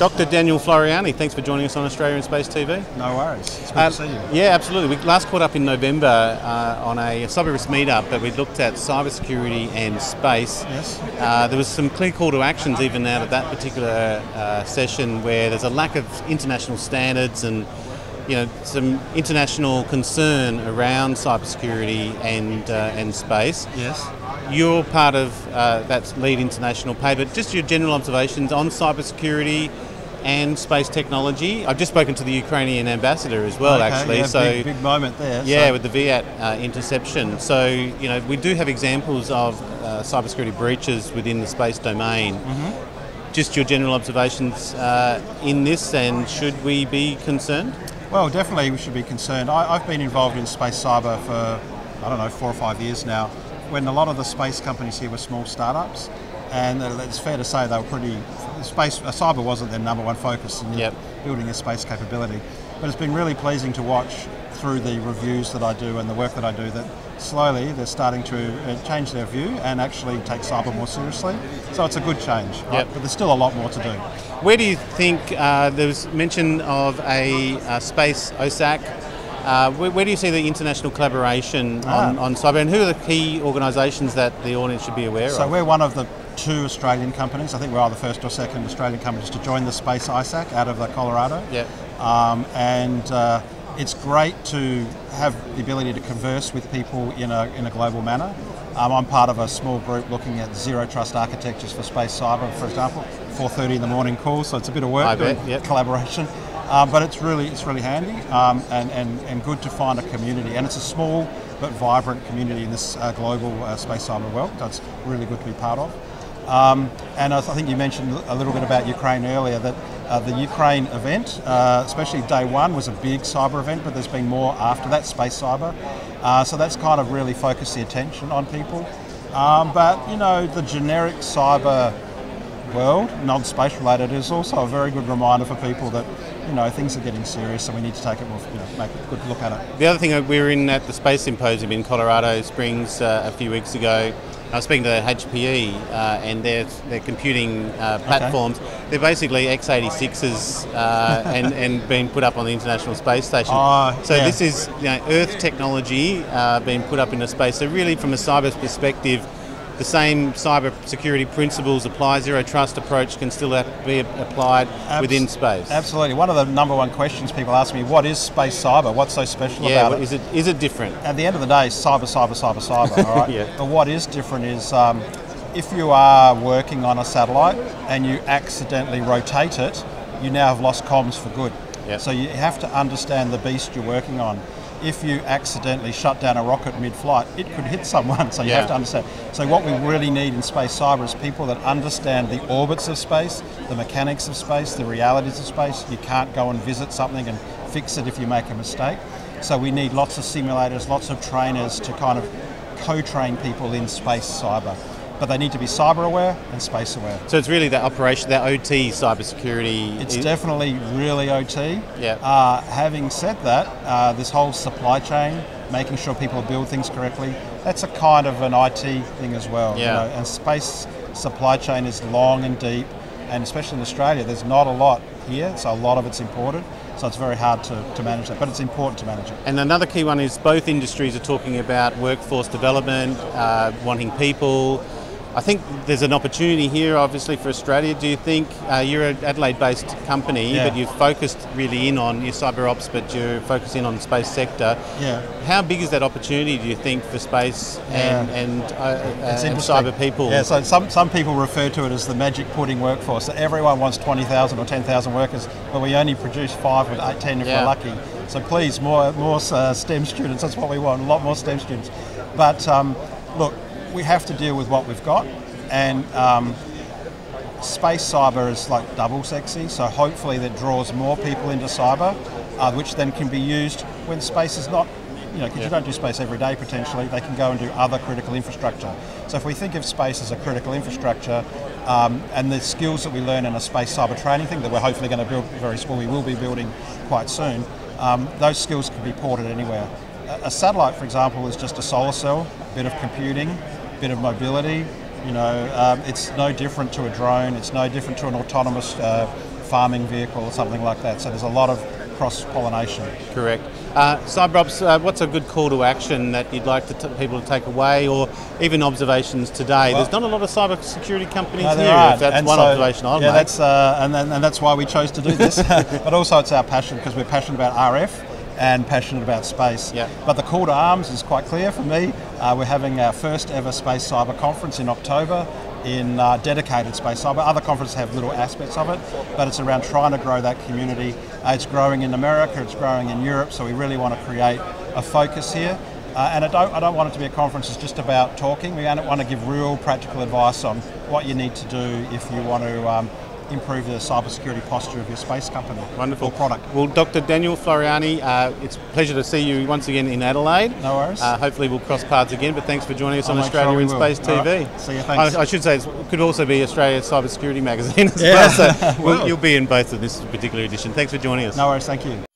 Dr. Daniel Floreani, thanks for joining us on Australia in Space TV. No worries. It's good Uh, to see you. Yeah, absolutely. We last caught up in November uh, on a cyber risk meetup, but we looked at cybersecurity and space. Yes. Uh, there was some clear call to actions even out of that particular uh, session where there's a lack of international standards and you know some international concern around cybersecurity and uh, and space. Yes. You're part of uh, that lead international paper. just your general observations on cybersecurity and space technology. I've just spoken to the Ukrainian ambassador as well, Okay, actually. yeah, so big, big moment there. yeah, so- with the Viasat uh, interception. So you know we do have examples of uh, cybersecurity breaches within the space domain. Mm-hmm. Just your general observations uh, in this, and should we be concerned? Well, definitely we should be concerned. I, I've been involved in space cyber for, I don't know, four or five years now, when a lot of the space companies here were small startups. And uh, it's fair to say they were pretty, space, uh, cyber wasn't their number one focus in Yep. building a space capability. But it's been really pleasing to watch through the reviews that I do and the work that I do that slowly they're starting to uh, change their view and actually take cyber more seriously. So it's a good change, right? Yep. but there's still a lot more to do. Where do you think uh, there was mention of a uh, space ISAC? Uh, where, where do you see the international collaboration on, Ah. on cyber, and who are the key organisations that the audience should be aware So of? So we're one of the two Australian companies. I think we are the first or second Australian companies to join the Space ISAC out of uh, Colorado. Yeah. Um, and uh, it's great to have the ability to converse with people in a, in a global manner. Um, I'm part of a small group looking at zero trust architectures for space cyber, for example. 4:30 in the morning call, so it's a bit of work I bet, yep. collaboration. Um, but it's really it's really handy um, and, and, and good to find a community. And it's a small but vibrant community in this uh, global uh, space cyber world. That's really good to be part of. Um, and I th- I think you mentioned a little bit about Ukraine earlier, that uh, the Ukraine event, uh, especially day one, was a big cyber event, but there's been more after that, space cyber. Uh, so that's kind of really focused the attention on people. Um, but, you know, the generic cyber world, non-space related, is also a very good reminder for people that, you know, things are getting serious and we need to take it more, you know, make a good look at it. The other thing, uh, we were in at the Space Symposium in Colorado Springs uh, a few weeks ago. I was speaking to HPE uh, and their, their computing uh, platforms. They're basically x86s uh, and, and being put up on the International Space Station. Ah, so yeah. this is you know, Earth technology uh, being put up into space. So really from a cyber perspective, the same cyber security principles apply. Zero trust approach can still be applied Abs- within space. Absolutely. One of the number one questions people ask me, what is space cyber? What's so special Yeah, about it? is it is it different? at the end of the day, cyber, cyber, cyber, cyber. All right. Yeah. But what is different is um, if you are working on a satellite and you accidentally rotate it, you now have lost comms for good. Yeah. So you have to understand the beast you're working on. If you accidentally shut down a rocket mid-flight, it could hit someone. So you Yeah. have to understand. So what we really need in space cyber is people that understand the orbits of space, the mechanics of space, the realities of space. You can't go and visit something and fix it if you make a mistake. So we need lots of simulators, lots of trainers to kind of co-train people in space cyber. But they need to be cyber aware and space aware. So it's really that operation, that OT cybersecurity. It's definitely really OT. Yeah. Uh, having said that, uh, this whole supply chain, making sure people build things correctly, that's a kind of an IT thing as well. you Yeah. know, and space supply chain is long and deep, and especially in Australia, there's not a lot here, so a lot of it's imported. So it's very hard to, to manage that, but it's important to manage it. And another key one is both industries are talking about workforce development, uh, wanting people. I think there's an opportunity here, obviously, for Australia. Do you think uh, you're an Adelaide-based company, Yeah. but you've focused really in on your cyber ops, but you're focusing on the space sector? Yeah. How big is that opportunity? Do you think for space and Yeah. and, uh, and cyber people? Yeah, so some, some people refer to it as the magic pudding workforce. So everyone wants 20,000 or 10,000 workers, but we only produce five or eight, 10 if Yeah. we're lucky. So please, more, more uh, STEM students, that's what we want, a lot more STEM students. But um, look, we have to deal with what we've got, and um, space cyber is like double sexy, so hopefully that draws more people into cyber, uh, which then can be used when space is not, you know, because you don't do space every day potentially, they can go and do other critical infrastructure. So if we think of space as a critical infrastructure, um, and the skills that we learn in a space cyber training thing that we're hopefully going to build very well, we will be building quite soon, um, those skills can be ported anywhere. A, a satellite, for example, is just a solar cell, a bit of computing, bit of mobility, you know, um, it's no different to a drone. It's no different to an autonomous uh, farming vehicle or something like that. So there's a lot of cross pollination. Correct. Uh, CyberOps, uh, what's a good call to action that you'd like to t- people to take away, or even observations today? Well- There's not a lot of cyber security companies No, here. there are. If that's And one so- observation I'll yeah, make. that's uh, and, and that's why we chose to do this. but also, it's our passion because we're passionate about RF and passionate about space. Yeah. But the call to arms is quite clear for me. Uh, we're having our first ever space cyber conference in October in uh, dedicated space cyber. Other conferences have little aspects of it, but it's around trying to grow that community. Uh, it's growing in America, it's growing in Europe, so we really want to create a focus here. Uh, and I don't, I don't want it to be a conference that's just about talking. We want to give real practical advice on what you need to do if you want to um, improve the cybersecurity posture of your space company Wonderful or product. Well, Dr. Daniel Floreani, uh, it's a pleasure to see you once again in Adelaide. No worries. Uh, hopefully, we'll cross paths again. But thanks for joining us I'll on make sure Australia in. Space All TV. right. See you, thanks. I, I should say it could also be Australia's cybersecurity magazine as Yeah. well. So we'll- Well. you'll be in both of this particular edition. Thanks for joining us. No worries, thank you.